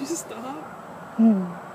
you stop? Hmm.